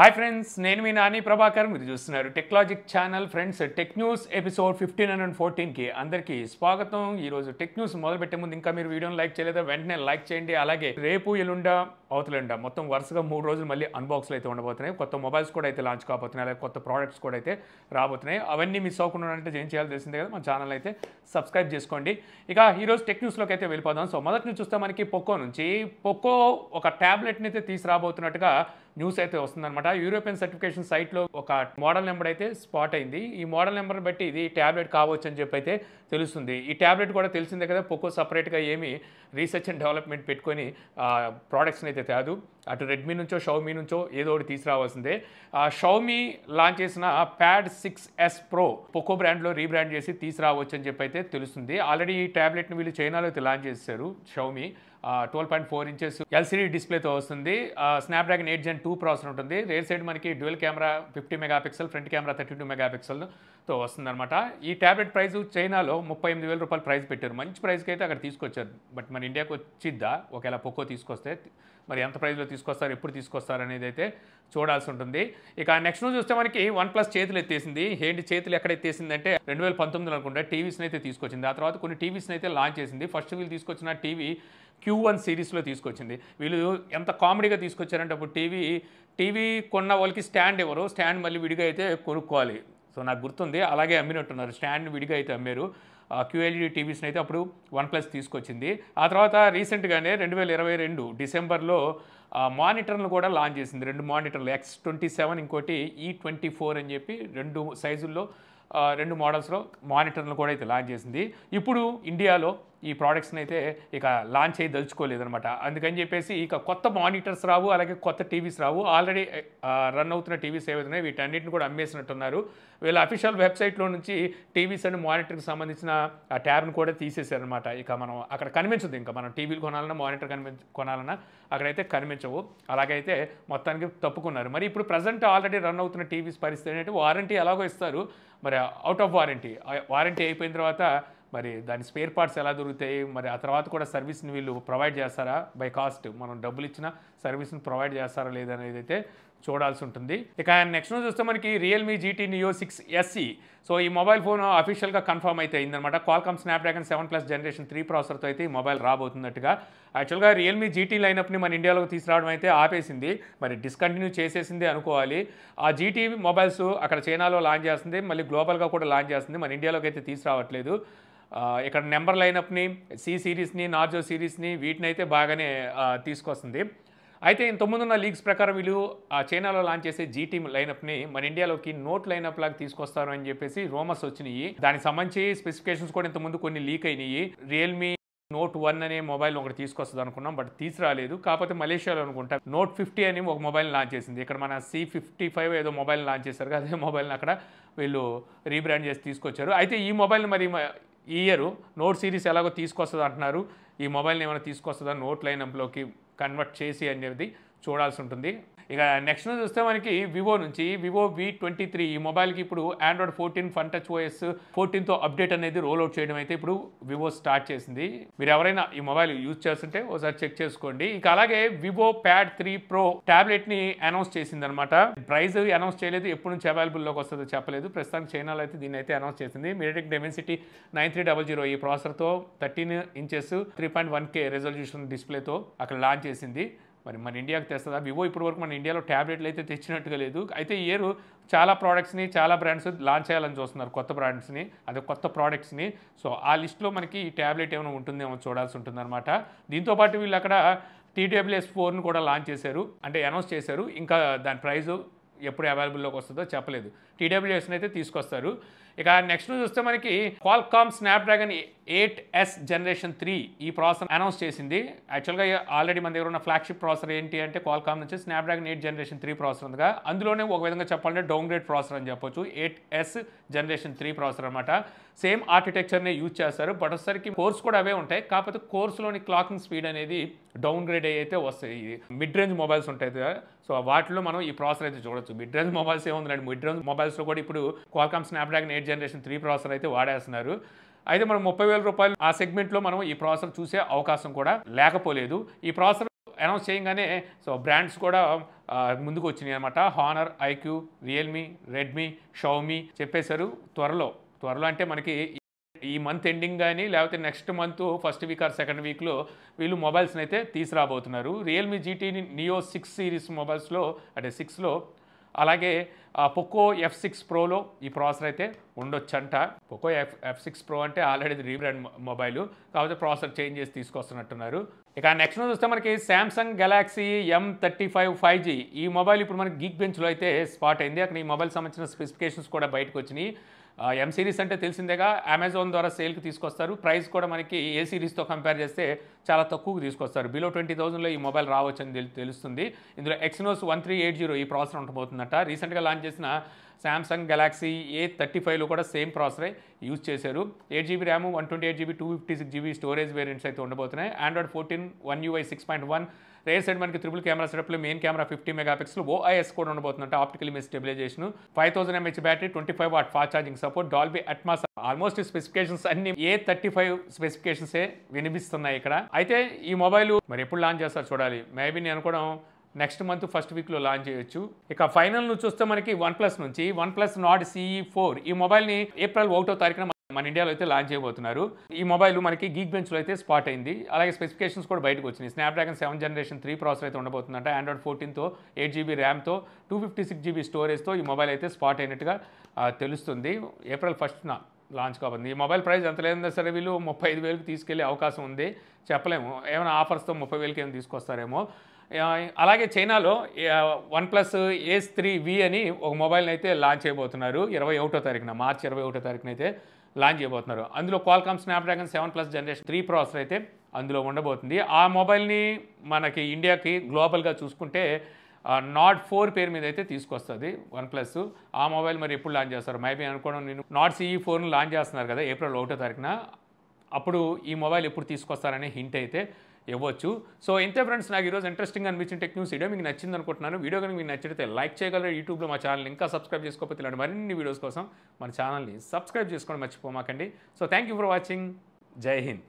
Hi friends నేను మీ నాని ప్రభాకర్. మీరు చూస్తున్నారు Techlogic channel. Friends tech news episode fifteen and ఫోర్టీన్కి అందరికీ స్వాగతం. ఈరోజు టెక్ న్యూస్ మొదలుపెట్టే ముందు ఇంకా మీరు వీడియోని లైక్ చేయలేదా? వెంటనే లైక్ చేయండి. అలాగే రేపు ఎల్లుండ అవతలుండ మొత్తం వరుసగా మూడు రోజులు మళ్ళీ అన్బాక్స్లు అయితే ఉండబోతున్నాయి. కొత్త మొబైల్స్ కూడా అయితే లాంచ్ కాబోతున్నాయి. అలాగే కొత్త ప్రోడక్ట్స్ కూడా అయితే రాబోతున్నాయి. అవన్నీ మిస్ అవ్వకుండా అంటే ఏం చేయాలో తెలిసిందే కదా? మన ఛానల్ అయితే సబ్స్క్రైబ్ చేసుకోండి. ఇక ఈరోజు టెక్ న్యూస్లోకి అయితే వెళ్ళిపోదాం. సో మొదటి నుంచి చూస్తే మనకి పొక్కో నుంచి పొక్కో ఒక ట్యాబ్లెట్ని అయితే తీసుకురాబోతున్నట్టుగా న్యూస్ అయితే వస్తుందన్నమాట. యూరోపియన్ సర్టిఫికేషన్ సైట్లో ఒక మోడల్ నెంబర్ అయితే స్పాట్ అయింది. ఈ మోడల్ నెంబర్ బట్టి ఇది ట్యాబ్లెట్ కావచ్చు అని చెప్పి అయితే తెలుస్తుంది. ఈ ట్యాబ్లెట్ కూడా తెలిసిందే కదా పొక్కో సపరేట్గా ఏమి రీసెర్చ్ అండ్ డెవలప్మెంట్ పెట్టుకొని ప్రోడక్ట్స్ని అయితే తేదు. అటు రెడ్మీ నుంచో షౌమీ నుంచో ఏదో ఒకటి తీసుకురావాల్సిందే. షౌమీ లాంచ్ చేసిన pad six S pro Poco బ్రాండ్లో రీబ్రాండ్ చేసి తీసుకురావచ్చు అని చెప్పి అయితే తెలుస్తుంది. ఆల్రెడీ ఈ ట్యాబ్లెట్ని వీళ్ళు చైనాలో అయితే లాంచ్ చేశారు Xiaomi twelve point four inches LCD డిస్ప్లేతో వస్తుంది. Snapdragon eight gen two processor ఉంటుంది. రేర్ సైడ్ మనకి dual camera fifty megapixel front camera thirty two mega తో వస్తుందన్నమాట. ఈ ట్యాబ్లెట్ ప్రైస్ చైనాలో ముప్పై ఎనిమిది వేల రూపాయలు ప్రైస్ పెట్టారు. మంచి ప్రైస్కి అయితే అక్కడ తీసుకొచ్చారు. బట్ మన ఇండియాకి వచ్చిద్దా? ఒకవేళ పొక్కో తీసుకొస్తే మరి ఎంత ప్రైస్లో తీసుకొస్తారు? ఎప్పుడు తీసుకొస్తారు? అనేది అయితే చూడాల్సి ఉంటుంది. ఇక నెక్స్ట్ రోజు చూస్తే మనకి వన్ ప్లస్ చేతులు ఎత్తేసింది. ఏంటి? చేతులు ఎక్కడ ఎత్తేసింది అంటే రెండు వేల పంతొమ్మిదిలో అనుకుంటే టీవీస్ని అయితే తీసుకొచ్చింది. ఆ తర్వాత కొన్ని టీవీస్ని అయితే లాంచ్ చేసింది. ఫస్ట్ వీళ్ళు తీసుకొచ్చిన టీవీ క్యూ వన్ సిరీస్లో తీసుకొచ్చింది. వీళ్ళు ఎంత కామెడీగా తీసుకొచ్చారంటే అప్పుడు టీవీ టీవీ కొన్న వాళ్ళకి స్టాండ్ ఎవరు స్టాండ్ మళ్ళీ విడిగా అయితే కొనుక్కోవాలి. సో నాకు గుర్తుంది. అలాగే అమ్మినట్టున్నారు. స్టాండ్ విడిగా అయితే అమ్మారు. క్యూఎల్ఈడి టీవీస్ని అయితే అప్పుడు వన్ ప్లస్ తీసుకొచ్చింది. ఆ తర్వాత రీసెంట్గానే రెండు వేల ఇరవై రెండు డిసెంబర్లో మానిటర్ను కూడా లాంచ్ చేసింది. రెండు మానిటర్లు ఎక్స్ ట్వంటీ సెవెన్ ఇంకోటి ఈ ట్వంటీ ఫోర్ అని చెప్పి రెండు సైజుల్లో రెండు మోడల్స్లో మానిటర్లు కూడా అయితే లాంచ్ చేసింది. ఇప్పుడు ఇండియాలో ఈ ప్రోడక్ట్స్ని అయితే ఇక లాంచ్ అయ్యి దలుచుకోలేదనమాట అందుకని చెప్పేసి ఇక కొత్త మానిటర్స్ రావు అలాగే కొత్త టీవీస్ రావు. ఆల్రెడీ రన్ అవుతున్న టీవీస్ ఏవైతున్నాయి వీటన్నిటిని కూడా అమ్మేసినట్టున్నారు. వీళ్ళ అఫీషియల్ వెబ్సైట్లో నుంచి టీవీస్ అండ్ మానిటర్కి సంబంధించిన ఆ ట్యాబ్ను కూడా తీసేశారనమాట ఇక మనం అక్కడ కనిపించదు ఇంకా. మనం టీవీలు కొనాలన్నా మానిటర్ కనిపించ కొనాలన్నా అక్కడైతే కనిపించవు. అలాగైతే మొత్తానికి తప్పుకున్నారు. మరి ఇప్పుడు ప్రజెంట్ ఆల్రెడీ రన్ అవుతున్న టీవీస్ పరిస్థితి ఏంటంటే వారంటీ ఎలాగో ఇస్తారు. మరి అవుట్ ఆఫ్ వారంటీ వారంటీ అయిపోయిన తర్వాత మరి దాని స్పేర్ పార్ట్స్ ఎలా దొరుకుతాయి? మరి ఆ తర్వాత కూడా సర్వీస్ని వీళ్ళు ప్రొవైడ్ చేస్తారా? బై కాస్ట్ మనం డబ్బులు ఇచ్చిన సర్వీస్ని ప్రొవైడ్ చేస్తారా లేదనేది అయితే చూడాల్సి ఉంటుంది. ఇక నెక్స్ట్ రోజు చూస్తే మనకి Realme GT Neo six SE so ఈ మొబైల్ ఫోన్ అఫీషియల్గా కన్ఫర్మ్ అయితే అయిందనమాట. Qualcomm Snapdragon seven plus generation three ప్రాసెసర్తో అయితే ఈ మొబైల్ రాబోతున్నట్టుగా యాక్చువల్గా రియల్మీ జీటీ లైనప్ని మన ఇండియాలోకి తీసుకురావడం అయితే ఆపేసింది. మరి డిస్కంటిన్యూ చేసేసింది అనుకోవాలి. ఆ జీటీ మొబైల్స్ అక్కడ చైనాలో లాంచ్ చేస్తుంది. మళ్ళీ గ్లోబల్గా కూడా లాంచ్ చేస్తుంది. మన ఇండియాలోకి అయితే తీసుకురావట్లేదు. ఇక్కడ నెంబర్ లైనప్ని సి సిరీస్ని నార్జో సిరీస్ని వీటిని అయితే బాగానే తీసుకొస్తుంది. అయితే ఇంతకుముందు ఉన్న లీగ్స్ ప్రకారం వీళ్ళు ఆ చైనాలో లాంచ్ చేసే జీటీ లైనప్ని మన ఇండియాలోకి నోట్ లైనప్ లాగా తీసుకొస్తారు అని చెప్పేసి రోమర్స్ వచ్చినాయి. దానికి సంబంధించి స్పెసిఫికేషన్స్ కూడా ఇంతకుముందు కొన్ని లీక్ అయినాయి. రియల్మీ నోట్ వన్ అనే మొబైల్ ఒకటి తీసుకొస్తుంది అనుకున్నాం బట్ తీసుకురాలేదు. కాకపోతే మలేషియాలో అనుకుంటా నోట్ ఫిఫ్టీ అని ఒక మొబైల్ లాంచ్ చేసింది. ఇక్కడ మన సి ఫిఫ్టీ ఫైవ్ ఏదో మొబైల్ లాంచ్ చేశారు కదా, అదే మొబైల్ని అక్కడ వీళ్ళు రీబ్రాండ్ చేసి తీసుకొచ్చారు. అయితే ఈ మొబైల్ మరి ఈ ఇయర్ నోట్ సిరీస్ ఎలాగో తీసుకొస్తుంది అంటున్నారు. ఈ మొబైల్ని ఏమైనా తీసుకొస్తుందా? నోట్ లైనప్లోకి కన్వర్ట్ చేసి అనేది చూడాల్సి ఉంటుంది. ఇక నెక్స్ట్ చూస్తే మనకి వివో నుంచి వివో వి ట్వంటీ త్రీ ఈ మొబైల్కి ఇప్పుడు Android fourteen Fun Touch OS ఫోర్టీన్తో update అనేది రోల్ అవుట్ చేయడం అయితే ఇప్పుడు వివో స్టార్ట్ చేసింది. మీరు ఎవరైనా ఈ మొబైల్ యూజ్ చేస్తుంటే ఒకసారి చెక్ చేసుకోండి. ఇక అలాగే వివో ప్యాడ్ త్రీ ప్రో టాబ్లెట్ని అనౌన్స్ చేసింది అనమాట ప్రైస్ అనౌన్స్ చేయలేదు ఎప్పటి నుంచి అవైలబుల్లోకి వస్తుందో చెప్పలేదు. ప్రస్తుతానికి చైనాలో అయితే దీన్ని అయితే అనౌన్స్ చేసింది. MediaTek Dimensity nine three double zero ఈ ప్రాసెసర్తో thirteen inches three point one K resolution డిస్ప్లేతో అక్కడ లాంచ్ చేసింది. మరి మన ఇండియాకి తెస్తుందా? వివో ఇప్పటి వరకు మన ఇండియాలో ట్యాబ్లెట్లు అయితే తెచ్చినట్టుగా లేదు. అయితే ఈ ఇయర్ చాలా ప్రోడక్ట్స్ని చాలా బ్రాండ్స్ లాంచ్ చేయాలని చూస్తున్నారు కొత్త బ్రాండ్స్ని అదే కొత్త ప్రోడక్ట్స్ని. సో ఆ లిస్ట్లో మనకి ఈ ట్యాబ్లెట్ ఏమైనా ఉంటుందేమో చూడాల్సి ఉంటుందన్నమాట దీంతోపాటు వీళ్ళు అక్కడ టీడబ్ల్యూఎస్ ఫోర్ని కూడా లాంచ్ చేశారు. అంటే అనౌన్స్ చేశారు. ఇంకా దాని ప్రైజు ఎప్పుడు అవైలబుల్లోకి వస్తుందో చెప్పలేదు. టీడబ్ల్యూఎస్ని అయితే తీసుకొస్తారు. ఇక నెక్స్ట్ చూస్తే మనకి Qualcomm Snapdragon eight S generation three ఈ ప్రాసెసర్ అనౌన్స్ చేసింది. యాక్చువల్గా ఆల్రెడీ మన దగ్గర ఉన్న ఫ్లాగ్షిప్ ప్రాసెసర్ ఏంటి అంటే క్వాల్కామ్ నుంచి Snapdragon eight generation three processor ఉందిగా అందులోనే ఒక విధంగా చెప్పాలంటే డౌన్ గ్రేడ్ ప్రాసెసర్ అని చెప్పొచ్చు. Eight S generation three processor అనమాట సేమ్ ఆర్కిటెక్చర్నే యూజ్ చేస్తారు. బట్ ఒకసారికి కోర్స్ కూడా అవే ఉంటాయి. కాకపోతే కోర్సులోని క్లాకింగ్ స్పీడ్ అనేది డౌన్ గ్రేడ్ అయితే వస్తాయి. మిడ్ రేంజ్ మొబైల్స్ ఉంటాయి కదా. సో వాటిలో మనం ఈ ప్రాసెసర్ అయితే చూడొచ్చు. మిడ్ రేంజ్ మొబైల్స్ ఏముందండి మిడ్ రేంజ్ మొబైల్స్లో కూడా ఇప్పుడు Qualcomm Snapdragon eight generation three processor అయితే వాడేస్తున్నారు. అయితే మనం ముప్పై వేల రూపాయలు ఆ సెగ్మెంట్లో మనం ఈ ప్రాసెసర్ చూసే అవకాశం కూడా లేకపోలేదు. ఈ ప్రాసెసర్ అనౌన్స్ చేయగానే సో బ్రాండ్స్ కూడా ముందుకు వచ్చినాయి అనమాట Honor iQOO Realme Redmi Xiaomi చెప్పేశారు. త్వరలో త్వరలో అంటే మనకి ఈ మంత్ ఎండింగ్ కానీ లేకపోతే next month first week or second వీక్లో వీళ్ళు మొబైల్స్ని అయితే తీసుకురాబోతున్నారు. Realme GT Neo six series మొబైల్స్లో అంటే సిక్స్లో అలాగే పొక్కో ఎఫ్ సిక్స్ ప్రోలో ఈ ప్రాసెసర్ అయితే ఉండొచ్చంట. Poco F F six pro అంటే ఆల్రెడీ రీబ్రాండ్ మొబైల్ కాకపోతే ప్రాసెసర్ చేంజ్ చేసి తీసుకొస్తున్నట్టున్నారు. ఇక నెక్స్ట్ చూస్తే మనకి Samsung Galaxy M thirty five five G ఈ మొబైల్ ఇప్పుడు మనకి గీక్ బెంచ్లో అయితే స్పాట్ అయింది. అక్కడ ఈ మొబైల్ సంబంధించిన స్పెసిఫికేషన్స్ కూడా బయటకు వచ్చినాయి. ఎం సిరీస్ అంటే తెలిసిందేగా అమెజాన్ ద్వారా సేల్కి తీసుకొస్తారు. ప్రైస్ కూడా మనకి ఏ సిరీస్తో కంపేర్ చేస్తే చాలా తక్కువకు తీసుకొస్తారు. బిలో ట్వంటీ థౌసండ్లో ఈ మొబైల్ రావచ్చని తెలుస్తుంది. ఇందులో Exynos one three eight zero ఈ ప్రాసెసర్ ఉండబోతుందట. రీసెంట్గా లాంచ్ చేసిన శాంసంగ్ గెలాక్సీ ఏ థర్టీ ఫైవ్లో కూడా సేమ్ ప్రాసెసరే యూజ్ చేశారు. Eight GB RAM one twenty eight GB two fifty six GB storage variants అయితే ఉండబోతున్నాయి Android fourteen One UI six point one rear side మనకి triple camera సెటప్లో main camera fifty mega pixel OIS కూడా ఉండబోతుందంటే optical image stabilization five thousand mAh battery twenty five watt fast charging support Dolby Atmos almost specifications అన్ని A thirty five స్పెసిఫికేషన్సే వినిపిస్తున్నాయి ఇక్కడ. అయితే ఈ mobile మరి ఎప్పుడు launch చేస్తారు చూడాలి. మేబీ నేను అనుకోవడం నెక్స్ట్ మంత్ ఫస్ట్ వీక్లో లాంచ్ చేయొచ్చు. ఇక ఫైనల్ నుంచి చూస్తే మనకి వన్ ప్లస్ నుంచి OnePlus Nord CE four. ఈ మొబైల్ని ఏప్రిల్ ఒకటో తారీఖున మన ఇండియాలో అయితే లాంచ్ చేయబోతున్నారు. ఈ మొబైల్ మనకి గీక్ బెంచ్లో అయితే స్పాట్ అయింది. అలాగే స్పెసిఫికేషన్స్ కూడా బయటకు వచ్చినాయి. Snapdragon seven generation three processor అయితే ఉండబోతుందంట. ఆండ్రాయిడ్ ఫోర్టీన్తో ఎయిట్ జీబీ ర్యామ్తో టూ ఫిఫ్టీ సిక్స్ జీబీ స్టోరేజ్తో ఈ మొబైల్ అయితే స్పాట్ అయినట్టుగా తెలుస్తుంది. ఏప్రిల్ ఫస్ట్న లాంచ్ కాబట్టి ఈ మొబైల్ ప్రైస్ ఎంత లేదన్నా సరే వీళ్ళు ముప్పై ఐదు వేలకు తీసుకెళ్ళే అవకాశం ఉంది. చెప్పలేము. ఏమైనా ఆఫర్స్తో ముప్పై వేలకి ఏమైనా తీసుకొస్తారేమో. అలాగే చైనాలో OnePlus Ace three V అని ఒక మొబైల్ని అయితే లాంచ్ చేయబోతున్నారు. ఇరవై ఒకటో తారీఖున మార్చి ఇరవై ఒకటో తారీఖున అయితే లాంచ్ చేయబోతున్నారు. అందులో Qualcomm Snapdragon seven plus generation three processor అయితే అందులో ఉండబోతుంది. ఆ మొబైల్ని మనకి ఇండియాకి గ్లోబల్గా చూసుకుంటే నాట్ ఫోర్ పేరు మీద అయితే తీసుకొస్తుంది వన్ ప్లస్ ఆ మొబైల్ మరి ఎప్పుడు లాంచ్ చేస్తారు? మేబీ అనుకోవడం నేను నాట్ సిఈ ఫోర్ను లాంచ్ చేస్తున్నారు కదా ఏప్రిల్ ఒకటో తారీఖున. అప్పుడు ఈ మొబైల్ ఎప్పుడు తీసుకొస్తారనే హింట్ అయితే ఇవ్వచ్చు. సో ఇంతే ఫ్రెండ్స్ నాకు ఈరోజు ఇంట్రెస్టింగ్ అనిపించిన టెక్ న్యూస్ వీడియో మీకు నచ్చింది అనుకుంటున్నాను. వీడియో కనుక మీకు నచ్చితే లైక్ చేయగలరు. యూట్యూబ్లో మా ఛానల్ ఇంకా సబ్స్క్రైబ్ చేసుకోకపోతే ఇలాంటి మరిన్ని వీడియోస్ కోసం మన ఛానల్ని సబ్స్క్రైబ్ చేసుకోవడం మర్చిపోమాకండి. So thank you for watching జై హింద్.